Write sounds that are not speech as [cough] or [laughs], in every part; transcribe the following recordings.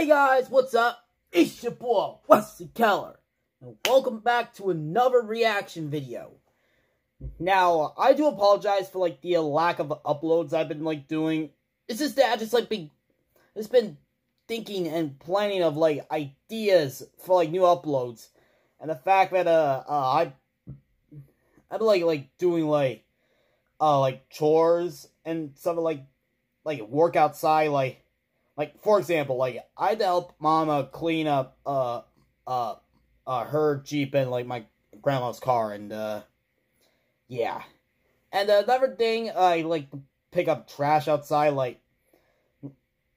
Hey guys, what's up? It's your boy, Wesley Keller, and welcome back to another reaction video. Now, I do apologize for like the lack of uploads I've been like doing. It's just that I just like been, just been thinking and planning of like ideas for like new uploads, and the fact that uh, uh I I've been like like doing like uh like chores and stuff like like work outside like like for example like I had to help mama clean up uh uh uh her jeep and like my grandma's car and uh yeah. And another thing I like pick up trash outside like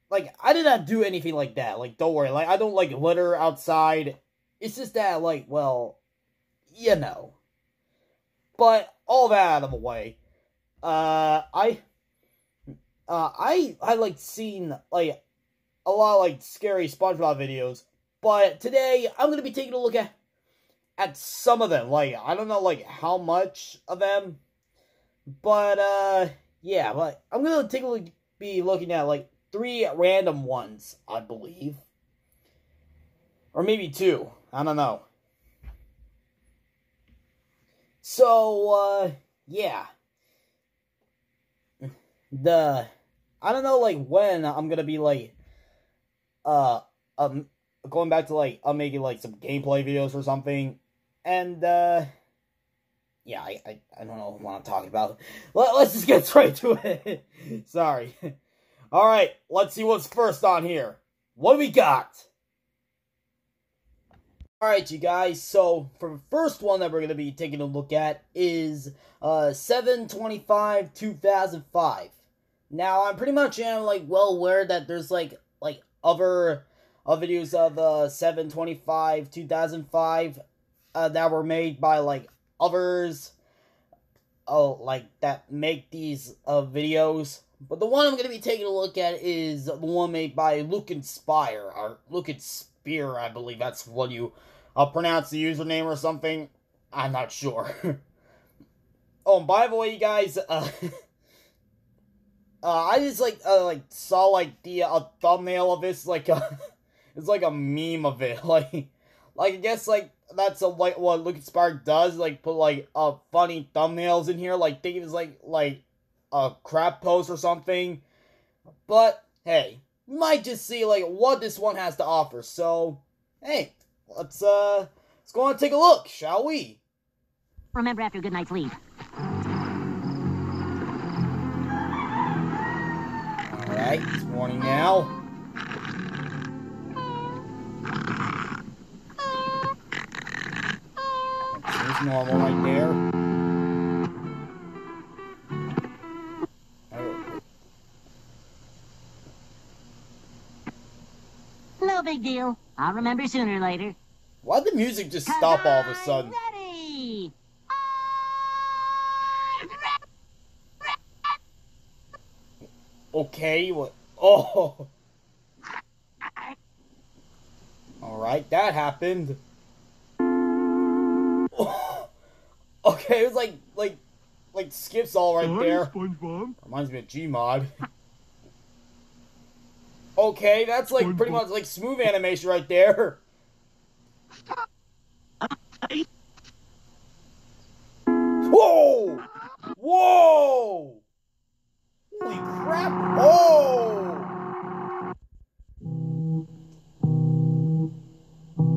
like I did not do anything like that. Like don't worry. Like I don't like litter outside. It's just that like well you know. But all that out of the way, uh, I, uh, I, I like seen like a lot of like scary SpongeBob videos, but today I'm gonna be taking a look at at some of them. Like I don't know like how much of them, but uh, yeah, but I'm gonna take a look, be looking at like three random ones, I believe, or maybe two. I don't know. So, uh, yeah. The, I don't know, like, when I'm gonna be, like, uh, um, going back to, like, I'm making, like, some gameplay videos or something. And, uh, yeah, I, I, I don't know what I'm talking about. Let, let's just get straight to it. [laughs] Sorry. [laughs] Alright, let's see what's first on here. What do we got? Alright, you guys, so for the first one that we're going to be taking a look at is uh, 725 2005. Now, I'm pretty much am, like, well aware that there's, like, like other uh, videos of uh, 725 2005 uh, that were made by, like, others, oh, like, that make these uh, videos. But the one I'm to be taking a look at is the one made by Luke Inspire, or Luke Inspire, I believe that's what you I'll pronounce the username or something. I'm not sure. [laughs] oh, and by the way, you guys, uh, [laughs] uh I just like uh, like saw like the uh, thumbnail of this, like uh, [laughs] it's like a meme of it, [laughs] like like I guess like that's a like what Lucas Spark does, like put like uh funny thumbnails in here, like thinking it's like like a crap post or something. But hey, might just see like what this one has to offer. So hey, let's uh let's go and take a look, shall we? Remember after a good night's sleep. Alright, it's morning now. Seems normal right there. No big deal. I'll remember sooner or later. Why'd the music just stop all of a sudden? Okay, what? Oh! Alright, that happened. [laughs] Okay, it was like, like, like skips all right there. SpongeBob. Reminds me of Gmod. okay, that's like pretty much like smooth animation right there. [laughs] Whoa! Whoa! Crap! Oh!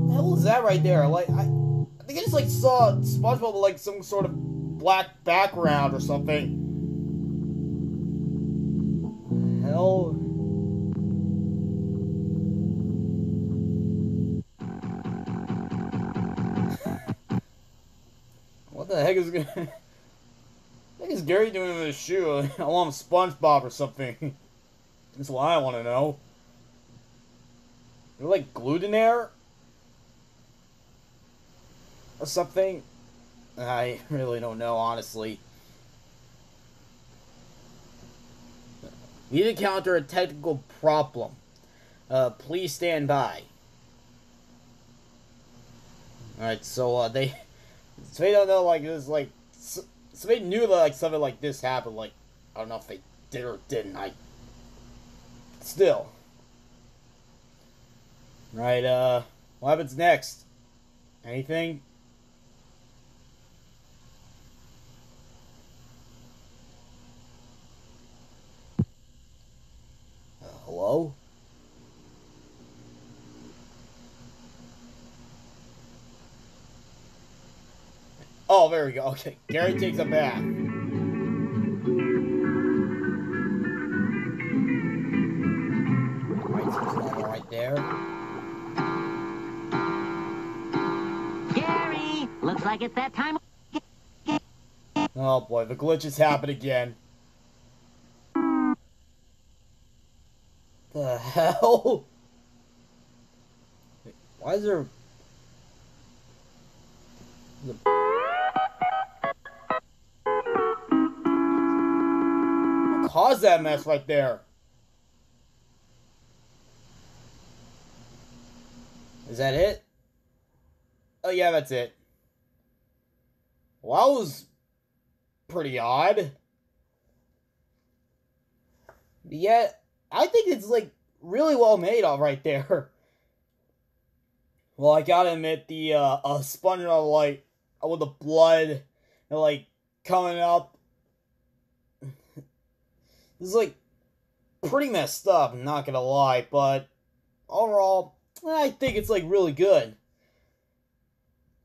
The hell is that right there? Like, I, I think I just like saw SpongeBob with like some sort of black background or something. Hell. [laughs] What the heck is going? [laughs] Gary doing with his shoe? [laughs] I want SpongeBob or something. [laughs] That's what I want to know. They're like glued in there? Or something? I [laughs] really don't know, honestly. We to a technical problem. Uh, please stand by. Alright, so, uh, they... So they don't know, like, this, like... So, they knew that, like, something like this happened, like... I don't know if they did or didn't, I... Still. Right, uh, what happens next? Anything? Uh, hello? Oh, there we go. Okay, Gary takes a bath. Right, right there. Gary, looks like it's that time. Oh boy, the glitches happen again. The hell? Why is there... The... caused that mess right there? Is that it? Oh yeah, that's it. Well, that was pretty odd. Yet, I think it's like really well made all right there. [laughs] Well, I gotta admit the uh, uh SpongeBob like with the blood and like coming up. This is like pretty messed up. Not gonna lie, but overall, I think it's like really good.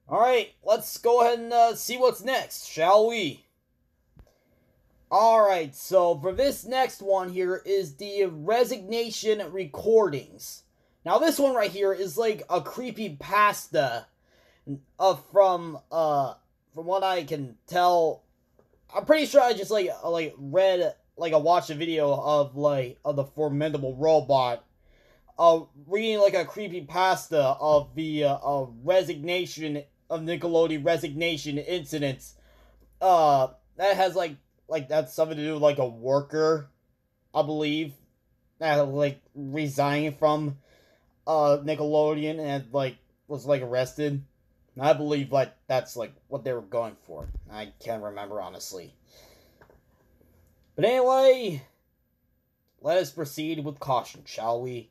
All right, let's go ahead and uh, see what's next, shall we? Alright, so for this next one here is the resignation recordings. Now this one right here is like a creepy pasta uh, from uh from what I can tell. I'm pretty sure I just like like read like I watched a video of like of the formidable robot uh reading like a creepy pasta of the uh, resignation of Nickelodeon resignation incidents. Uh that has like like that's something to do with like a worker, I believe, that like resigned from uh Nickelodeon and like was like arrested. I believe like that's like what they were going for. I can't remember honestly. But anyway, let us proceed with caution, shall we?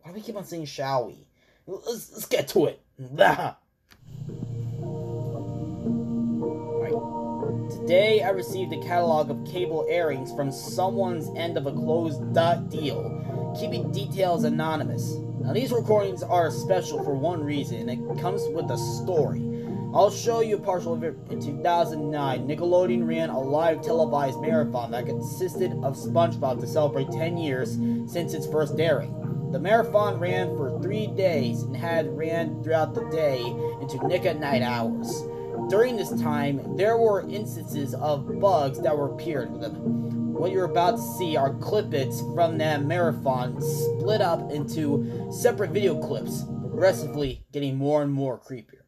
Why do we keep on saying shall we? Let's, let's get to it. [laughs] Today, I received a catalog of cable airings from someone's end of a closed dot deal, keeping details anonymous. Now, these recordings are special for one reason, it comes with a story. I'll show you a partial of it. In 2009, Nickelodeon ran a live televised marathon that consisted of SpongeBob to celebrate 10 years since its first airing. The marathon ran for three days and had ran throughout the day into Nick at Night hours. During this time, there were instances of bugs that were appeared with them. What you're about to see are clippets from that marathon split up into separate video clips, progressively getting more and more creepier.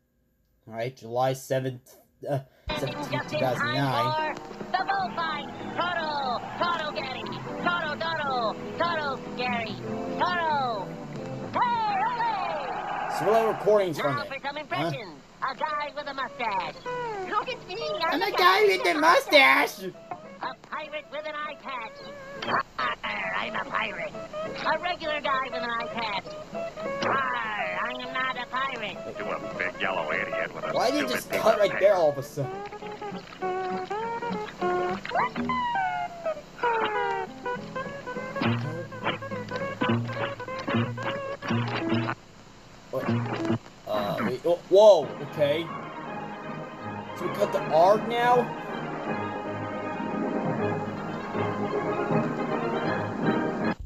Alright, July 7th, uh, 17th, 2009. The bullfight! Toto! Toto Gary! Toto Toto! Toto Gary! Toto! Hey, hey! So recordings from Now it? for some Huh? A guy with a mustache. Look at me! I'm I'm a guy with a mustache! A pirate with an eye patch. I'm a pirate. A regular guy with an eye patch. Pirate. to a big yellow idiot with a Why did you just cut right there all of a sudden? What? Uh, wait, oh, whoa, okay. So we cut the ARG now?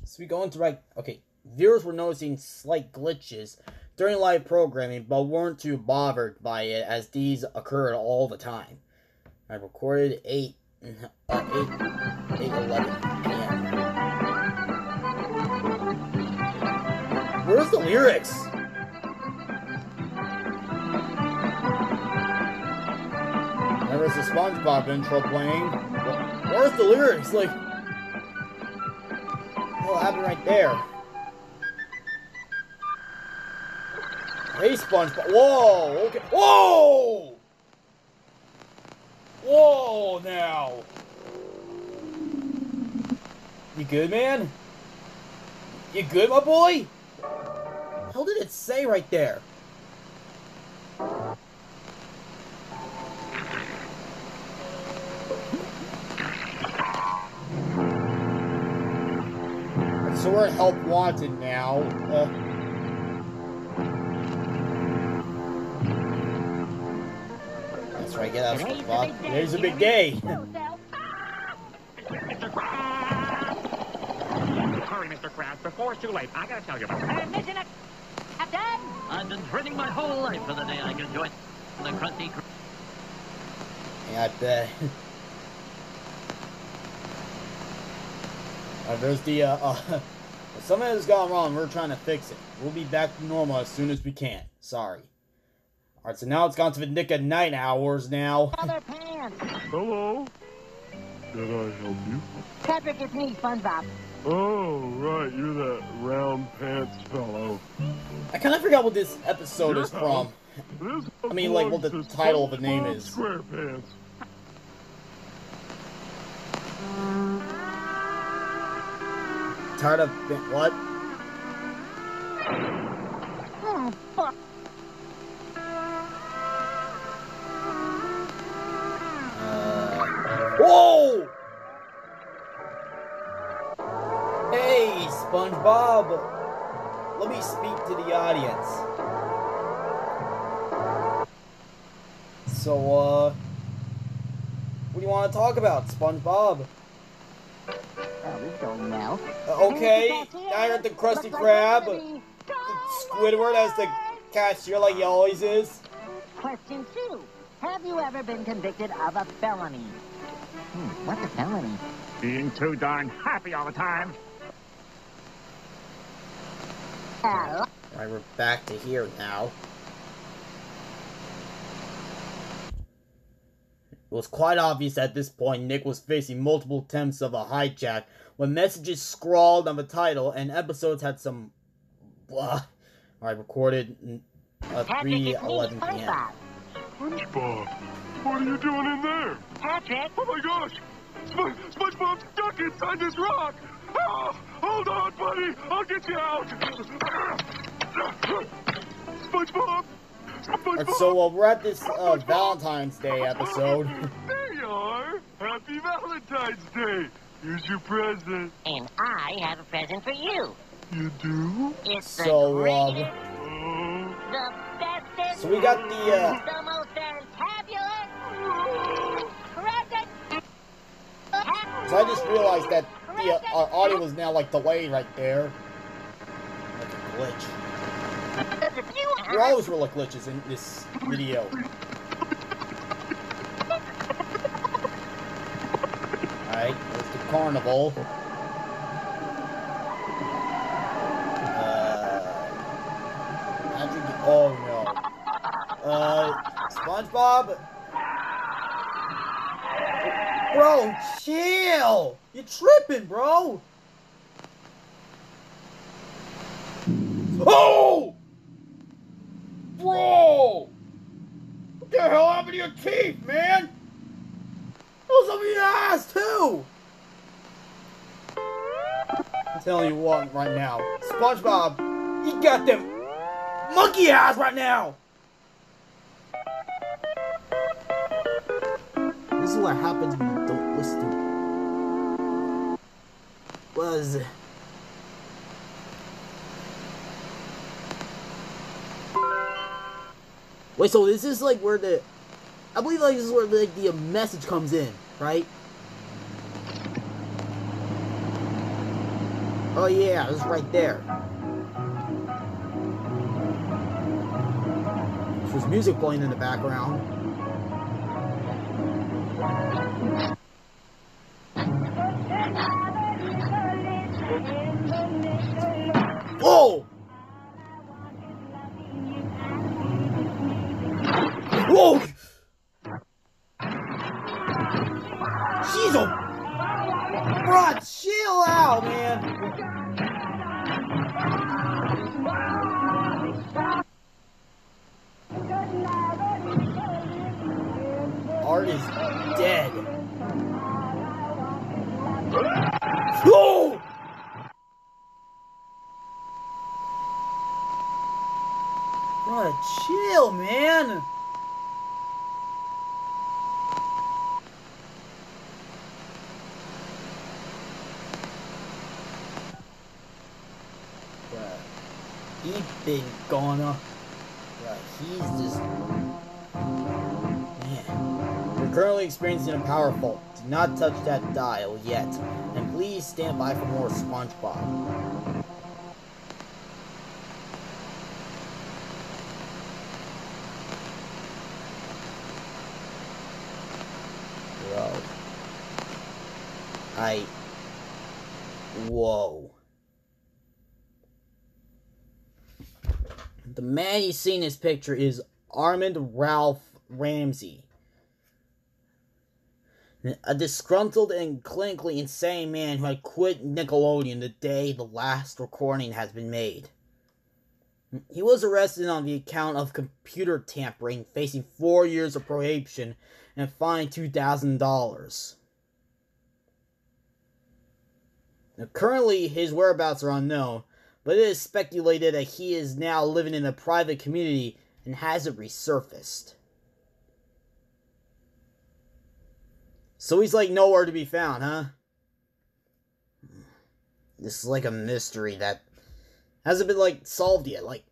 So we go into right. Okay, viewers were noticing slight glitches during live programming, but weren't too bothered by it as these occurred all the time. I recorded eight, [laughs] uh, eight, eight eleven p.m. Where's the lyrics? There's the SpongeBob intro playing. Where's the lyrics? Like, what happened right there? Hey, SpongeBob. Whoa. Okay. Whoa. Whoa. Now. You good, man? You good, my boy? hell did it say right there? So we're Help Wanted now. Uh, that's right, get out of Today's SpongeBob. the big day. Today's a big day. Hurry, [laughs] Mr. Krabs, before it's too late. I gotta tell you about Uh, mission ac- Captain! I've been training my whole life for the day I can join the Krusty Krab. Yeah, I bet. [laughs] Uh, there's the, uh, uh, [laughs] something has gone wrong. We're trying to fix it. We'll be back to normal as soon as we can. Sorry. Alright, so now it's gone to the Nick at Night hours now. Other pants! Hello? Can I help you? Patrick, it's me, SpongeBob. Oh, right, you're that round pants fellow. I kind of forgot what this episode is from. This I mean, like, what the title of the name SpongeBob is. SquarePants. Tired of, what? Oh, fuck. Whoa! Hey, SpongeBob! Let me speak to the audience. So, uh, what do you want to talk about, SpongeBob? Oh, don't melt. Uh, okay, I you're the Krusty Krab. Squidward as the cashier like he always is. Question two. Have you ever been convicted of a felony? Hmm, what's a felony? being too darn happy all the time. Uh, Alright, we're back to here now. It was quite obvious at this point Nick was facing multiple attempts of a hijack when messages scrawled on the title and episodes had some blah. Alright, recorded at Patrick, 3 it's me, 11 p.m. SpongeBob. SpongeBob, what are you doing in there? Patrick, Oh my gosh! Sponge SpongeBob's stuck inside this rock! Ah, hold on, buddy! I'll get you out! SpongeBob! SpongeBob! And so uh, we're at this uh, Valentine's Day episode. There you are! Happy Valentine's Day! Here's your present. and I have a present for you. You do? It's So, um, greatest, Oh. the bestest, So we got the, uh, the So I just realized that the uh, our audio was now like delayed right there. Like a glitch. There always were like glitches in this video. Alright, there's the carnival. Uh, oh no. Uh, SpongeBob? Bro, chill! You're tripping, bro! Oh! Bro! What the hell happened to your teeth, man? Those up your ass, too! I'm telling you what right now. SpongeBob, he got them monkey eyes right now! This is what happens you. Was wait, so this is like where the I believe like this is where like the message comes in, right? Oh yeah, it's right there. There's music playing in the background. We're currently experiencing a power fault. Do not touch that dial yet. And please stand by for more SpongeBob. Bro. I. Whoa. The man you see in this picture is Armand Ralph Ramsey. A disgruntled and clinically insane man who had quit Nickelodeon the day the last recording has been made. He was arrested on the account of computer tampering, facing four years of prohibition and fined $2,000. Now, currently, his whereabouts are unknown, but it is speculated that he is now living in a private community and hasn't resurfaced. So he's like nowhere to be found, huh? This is like a mystery that hasn't been like solved yet. Like,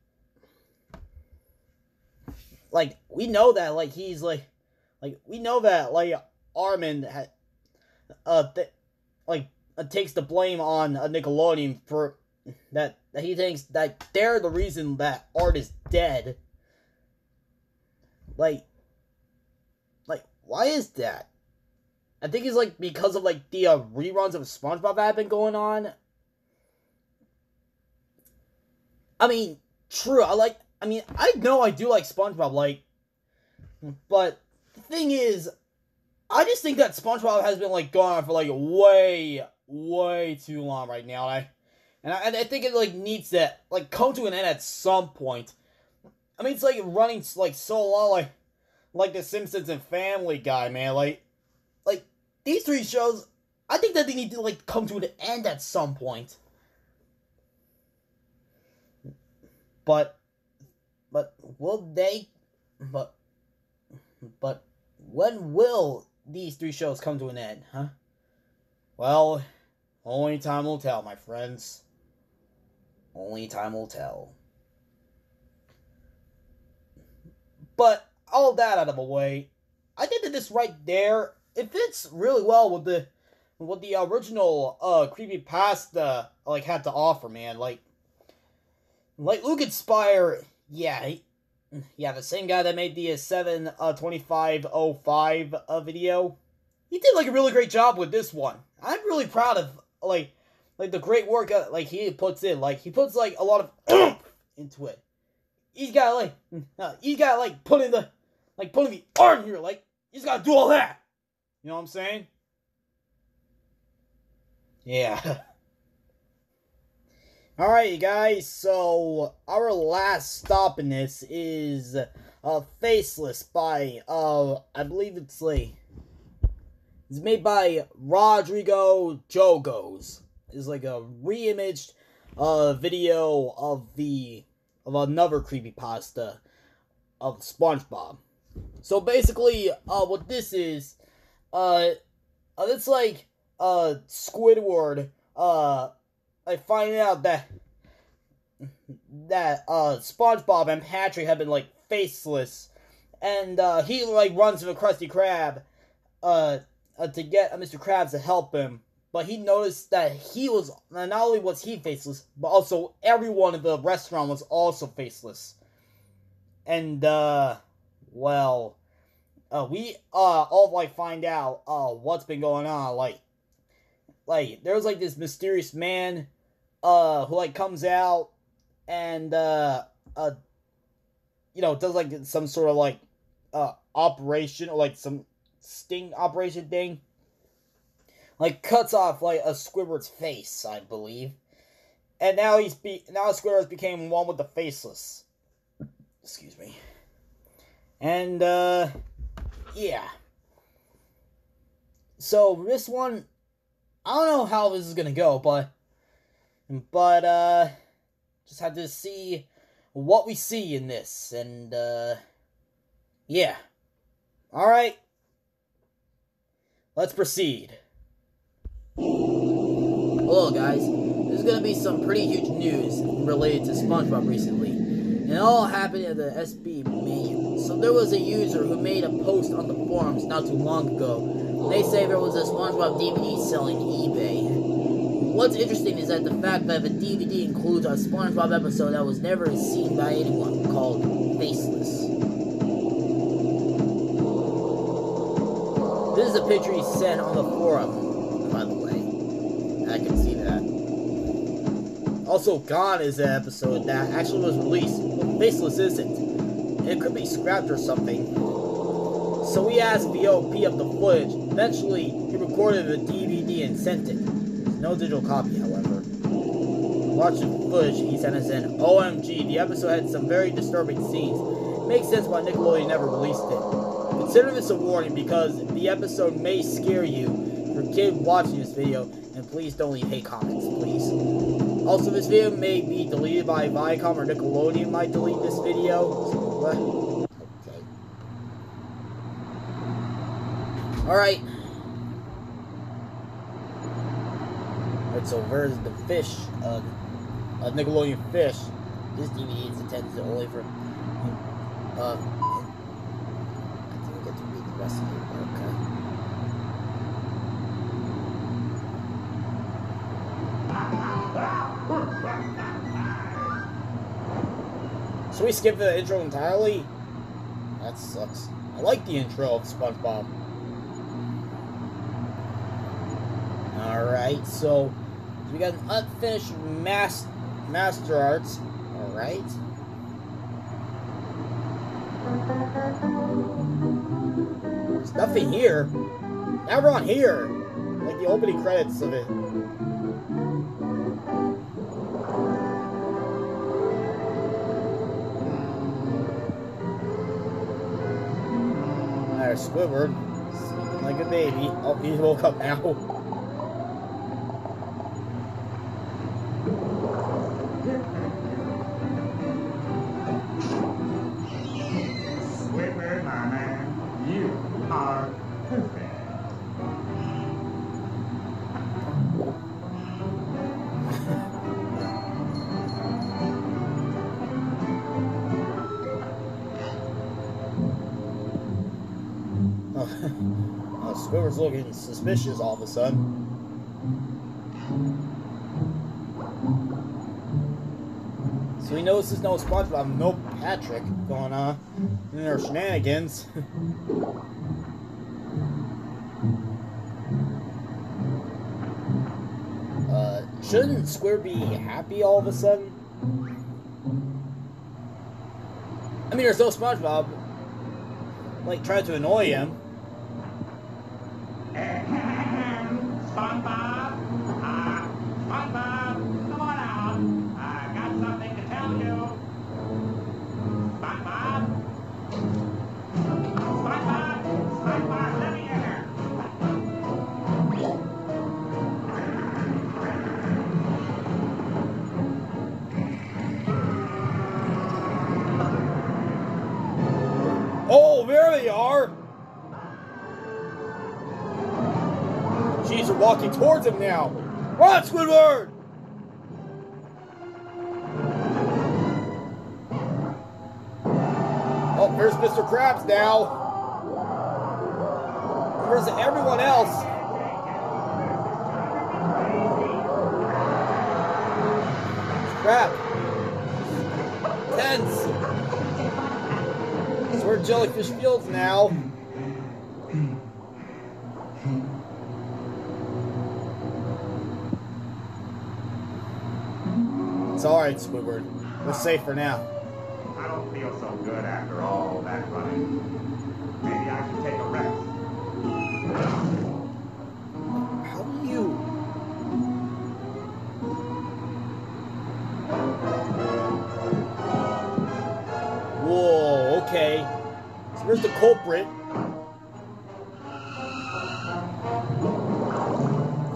like we know that like he's like, like we know that like Armin had, uh, th- like uh, takes the blame on uh, Nickelodeon for that that he thinks that they're the reason that Art is dead. Like, like why is that? I think it's like because of like the uh, reruns of SpongeBob that have been going on. I mean, true. I like. I mean, I know I do like SpongeBob, like, but the thing is, I just think that SpongeBob has been like on for like way, way too long right now. And I, and I, and I think it like needs to like come to an end at some point. I mean, it's like running like so long, like, like The Simpsons and Family Guy, man. Like these three shows, I think that they need to like come to an end at some point. But, but will they? But, but when will these three shows come to an end, huh? Well, only time will tell, my friends. Only time will tell. But all that out of the way, I think that this right there it fits really well with the what the original uh creepy pasta like had to offer, man. Like like Luke Inspire, yeah, he, yeah, the same guy that made the uh, seven uh twenty five oh five uh video. He did like a really great job with this one. I'm really proud of like like the great work uh, like he puts in. Like he puts like a lot of [clears throat] into it. He's got like uh, [laughs] he's got like putting the like putting the art here. Like he's got to do all that. You know what I'm saying? Yeah. [laughs] Alright, you guys, so our last stop in this is uh, Faceless by, uh, I believe it's like, it's made by Rodrigo Jogos. It's like a reimaged uh, video of the, of another creepy pasta of SpongeBob. So basically, uh, what this is, uh, uh it's like uh Squidward uh I find out that that uh SpongeBob and Patrick have been like faceless and uh he like runs to the Krusty Krab uh, uh to get uh, Mr. Krabs to help him but he noticed that he was not only was he faceless but also everyone in the restaurant was also faceless and uh well uh, we uh all like find out uh what's been going on. Like, like there's like this mysterious man uh who like comes out and uh uh you know does like some sort of like uh operation or like some sting operation thing. Like cuts off like a Squidward's face, I believe. And now he's be now Squidward's became one with the faceless. Excuse me. And uh yeah. So this one, I don't know how this is gonna go, but but uh, just had to see what we see in this, and uh, yeah. All right, let's proceed. Hello, guys. There's gonna be some pretty huge news related to SpongeBob recently, and it all happened at the SB menu. So there was a user who made a post on the forums not too long ago. They say there was a SpongeBob DVD selling eBay. What's interesting is that the fact that the DVD includes a SpongeBob episode that was never seen by anyone called Faceless. This is a picture he sent on the forum, by the way. I can see that. Also, Gone is an episode that actually was released, but Faceless isn't. It could be scrapped or something. So we asked the OP of the footage. Eventually, he recorded the DVD and sent it. No digital copy, however. Watching the footage, he sent us in. OMG, the episode had some very disturbing scenes. It makes sense why Nickelodeon never released it. Consider this a warning because the episode may scare you. A kid watching this video, and please don't leave hate comments, please. Also, this video may be deleted by Viacom or Nickelodeon might delete this video. Okay. Alright. Alright, so where's the fish? Uh, uh, Nickelodeon fish. This DVD is intended only for. Uh, I didn't get to read the rest of it, okay. Should we skip the intro entirely? That sucks. I like the intro of SpongeBob. Alright, so we got an unfinished mas- Master Arts. Alright. There's nothing here. Now we're on here. Like the opening credits of it. There's Squidward. Like a baby. Oh, he woke up now. Looking suspicious all of a sudden. So he knows there's no SpongeBob, um, no Patrick going on in their shenanigans. [laughs] uh, shouldn't Square be happy all of a sudden? I mean, there's no SpongeBob. Uh, like, tried to annoy him. แขนตามตาม walking towards him now. Run, Squidward! Oh, there's Mr. Krabs now. Where's everyone else? Crap. Tense. We're Jellyfish Fields now. It's alright, Squidward. We're safe for now. I don't feel so good after all that running. Maybe I should take a rest. How do you... Whoa, okay. So where's the culprit?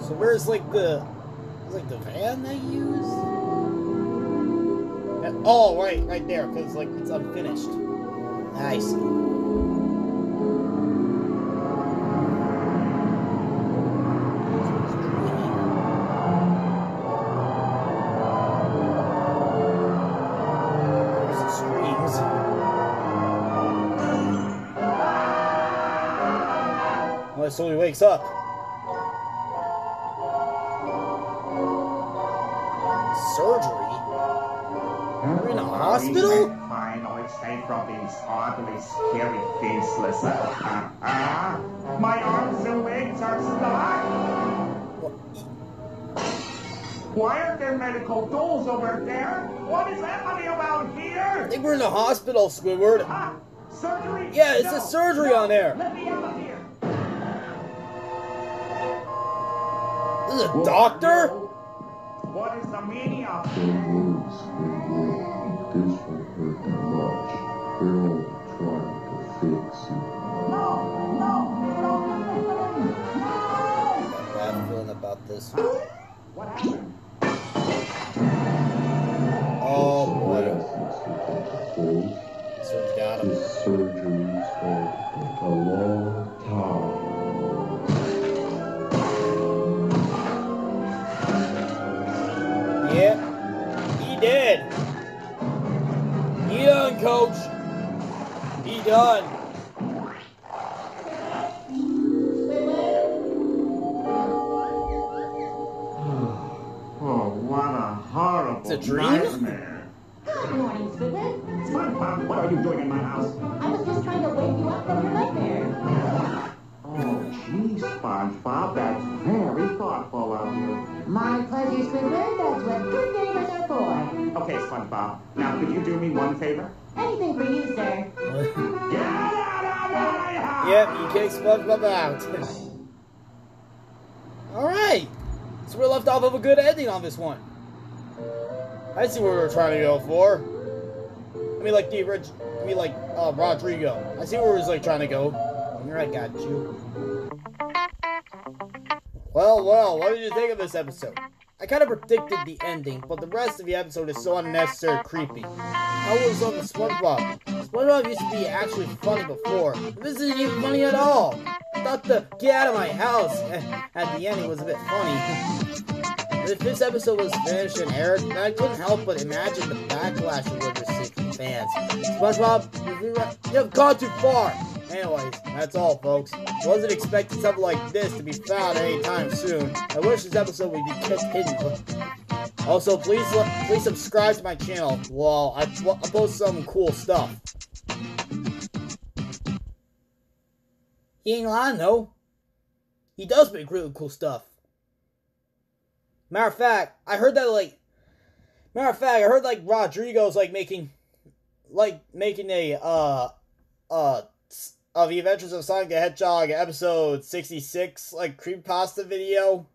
So where's like the... Like the van they use? Oh, right, right there, because, like, it's unfinished. Well, so he wakes up. Hospital? Finally safe from these ugly, scary, faceless. Uh, uh, my arms and legs are stuck. Why aren't there medical tools over there? What is happening around I here? think we're in a hospital, Squidward. Ah, surgery? Yeah, it No, says surgery no, on there. Let me out of here. This is a doctor? What is the meaning of Don't worry, Squidward. This won't hurt you much. They're only trying to fix you. Bad feeling about this. what happened? [laughs] Alright. So we're left off of a good ending on this one. I see what we were trying to go for. I mean, like the orig- I mean, like uh, Rodrigo. I see where he was like trying to go. Here, I got you. Well, well, what did you think of this episode? I kind of predicted the ending, but the rest of the episode is so unnecessary creepy. How was on the SpongeBob? SpongeBob used to be actually funny before. This isn't even funny at all. I thought the get out of my house [laughs] at the end it was a bit funny. [laughs] if this episode was finished and aired, I couldn't help but imagine the backlash it would receive from fans. SpongeBob, you have gone too far. Anyways, that's all, folks. Wasn't expecting something like this to be found anytime soon. I wish this episode would be kept hidden. Also, please please subscribe to my channel. Well, I, I post some cool stuff. He ain't lying though. He does make really cool stuff. Matter of fact, I heard that like. Matter of fact, I heard like Rodrigo's like making, like making a uh, uh, of the Adventures of Sonic the Hedgehog episode sixty six like creepypasta video.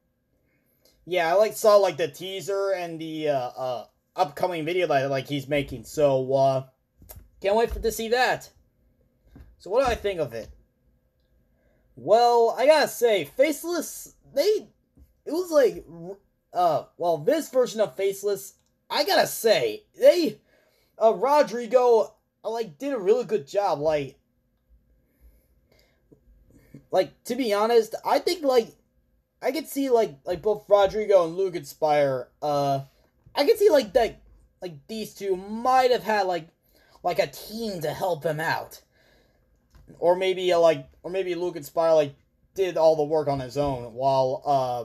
Yeah, I like saw like the teaser and the uh, uh upcoming video that like he's making. So uh, can't wait for to see that. So what do I think of it? Well, I gotta say, Faceless, they, it was like, uh, well, this version of Faceless, I gotta say, they, uh, Rodrigo, uh, like, did a really good job, like, like, to be honest, I think, like, I could see, like, like, both Rodrigo and Luke Inspire, uh, I could see, like, that, like, these two might have had, like, like, a team to help him out. Or maybe uh, like or maybe Luke Inspire like did all the work on his own while uh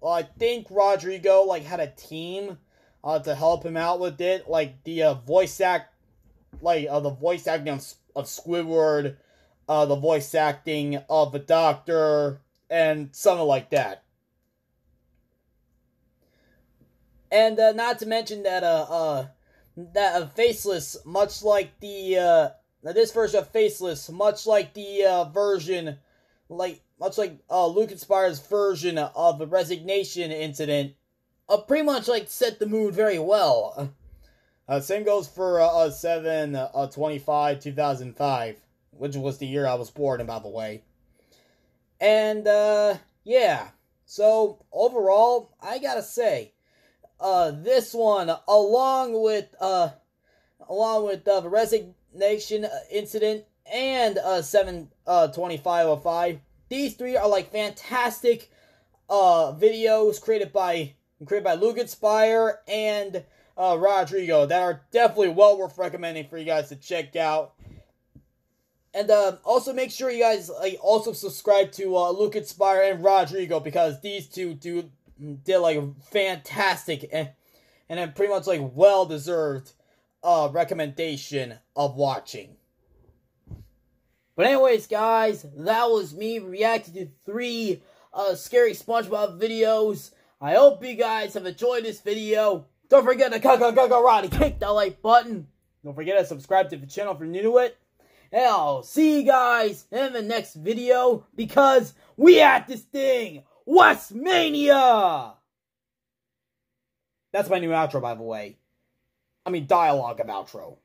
well I think Rodrigo like had a team uh to help him out with it. Like the uh, voice act like uh, the voice acting of, of Squidward uh the voice acting of the doctor and something like that and uh, not to mention that uh uh that uh, faceless much like the uh this version of Faceless, much like the uh, version, like much like uh, Luke Inspire's version of the resignation incident, uh, pretty much like set the mood very well. Uh, same goes for uh, uh, 7 uh, 25 2005, which was the year I was born, by the way. And uh, yeah, so overall, I gotta say, uh, this one, along with uh, along with uh, the resignation incident and uh, 72505. Uh, These three are like fantastic uh, videos created by created by Luke Inspire and uh, Rodrigo that are definitely well worth recommending for you guys to check out. And uh, also make sure you guys like also subscribe to uh, Luke Inspire and Rodrigo because these two do did like fantastic and and then pretty much like well deserved uh recommendation of watching. But anyways, guys, that was me reacting to three uh scary SpongeBob videos. I hope you guys have enjoyed this video. Don't forget to karate kick that like button. Don't forget to subscribe to the channel if you're new to it. I'll see you guys in the next video because we at this thing, Westmania! That's my new outro, by the way. I mean, dialogue of outro.